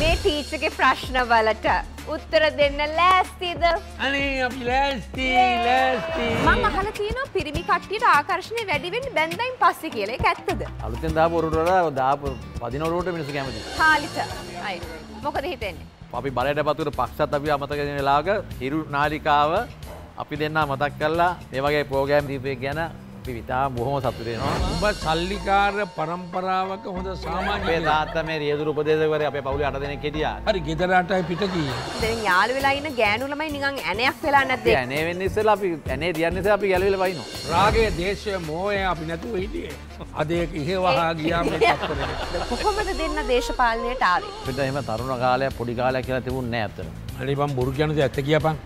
මේ ටීචගේ ප්‍රශ්නවලට උත්තර දෙන්න ලෑස්තිද? අනේ අපි ලෑස්ති ලෑස්ති. මං අහල තියෙනවා පිරිමි කට්ටියට ආකර්ශණය වැඩිවෙන්න බැන්දයින් පස්සෙ කියල. එක ඇත්තද? අලුතෙන් දාපොරුට දාප පදිනවරුවට මිනිසු කැමති කාලිත අයි. මොකද හිතෙන්නේ? අපි බලයට පතුර පක්ෂත් අපි අමතකගෙන වෙලාග හිරු නාලිකාව අපි දෙන්න මතක් කරලා ඒවගේ පෝගෑම් දීපය ගැන අපි විතා බොහොම සතුරෙනවා උඹ සල්ලිකාර පරම්පරාවක හොඳ අපේ සාමාන්‍ය තාත්ත මේ රියදුරු උපදේශකවර අපේ පවුලේ අට දෙනෙක් හිටියා. හරි ගෙදරටයි පිට කී දැන් යාළු වෙලා ඉන්න ගෑනු ළමයි නිකන් ඇණයක් වෙලා නැද්ද? ඇනේ වෙන්න ඉස්සෙල්ලා අපි ඇනේ තියන්න ඉස්සෙල්ලා අපි ගැලවිලා වයින්නවා. රාගය දේශය මෝය අපි නැතුව හිටියේ. අද ඒක ඉහෙවහා ගියා මේ තත්පරේ කොහොමද දෙන්න දේශපාලනයට ආවේ? අපිට එහෙම තරුණ කාලයක් පොඩි කාලයක් කියලා තිබුණේ නැහැ අතන. අනේ මම බොරු කියනද ඇත්ත කියපන්